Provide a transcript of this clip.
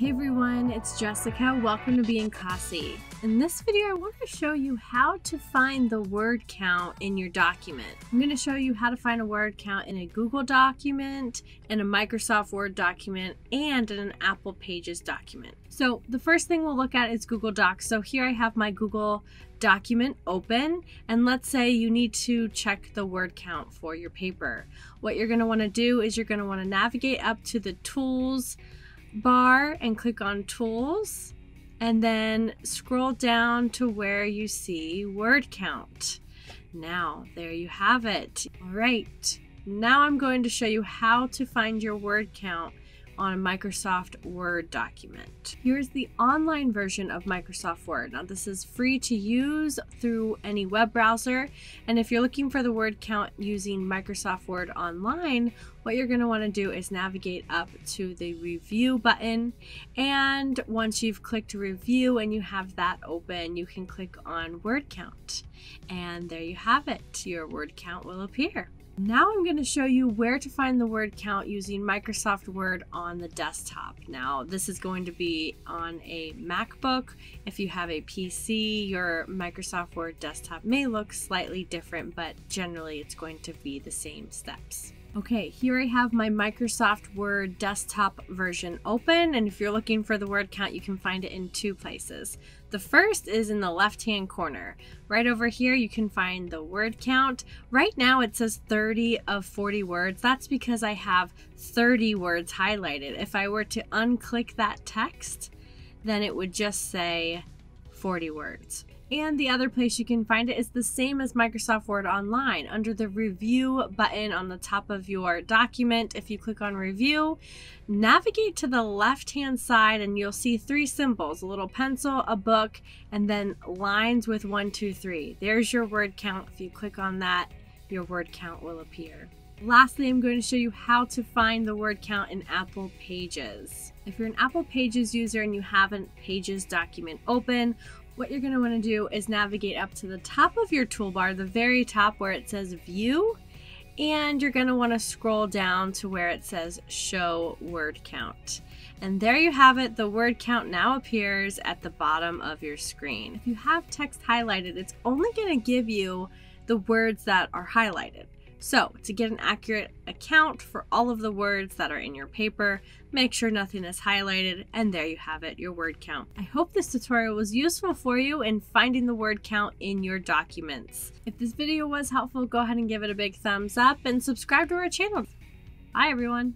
Hey everyone, it's Jessica. Welcome to Bein' Classy. In this video, I want to show you how to find the word count in your document. I'm going to show you how to find a word count in a Google document, in a Microsoft Word document, and in an Apple Pages document. So the first thing we'll look at is Google Docs. So here I have my Google document open and let's say you need to check the word count for your paper. What you're going to want to do is you're going to want to navigate up to the tools bar and click on Tools and then scroll down to where you see word count. Now, there you have it. All right, now I'm going to show you how to find your word count on a Microsoft Word document. Here's the online version of Microsoft Word. Now this is free to use through any web browser and if you're looking for the word count using Microsoft Word online, what you're going to want to do is navigate up to the review button and once you've clicked review and you have that open, you can click on word count and there you have it. Your word count will appear. Now I'm going to show you where to find the word count using Microsoft Word on the desktop. Now this is going to be on a MacBook. If you have a PC, your Microsoft Word desktop may look slightly different, but generally it's going to be the same steps. Okay, here I have my Microsoft Word desktop version open, and if you're looking for the word count, you can find it in two places. The first is in the left-hand corner. Right over here, you can find the word count. Right now, it says 30 of 40 words. That's because I have 30 words highlighted. If I were to unclick that text, then it would just say 40 words. And the other place you can find it is the same as Microsoft Word Online. Under the review button on the top of your document, if you click on review, navigate to the left hand side and you'll see three symbols a little pencil, a book, and then lines with one, two, three. There's your word count. If you click on that, your word count will appear. Lastly, I'm going to show you how to find the word count in Apple Pages. If you're an Apple Pages user and you have a Pages document open, what you're going to want to do is navigate up to the top of your toolbar, the very top where it says View, and you're going to want to scroll down to where it says Show Word Count. And there you have it, the word count now appears at the bottom of your screen. If you have text highlighted, it's only going to give you the words that are highlighted. So, to get an accurate account for all of the words that are in your paper, make sure nothing is highlighted, and there you have it, your word count. I hope this tutorial was useful for you in finding the word count in your documents. If this video was helpful, go ahead and give it a big thumbs up and subscribe to our channel. Bye everyone!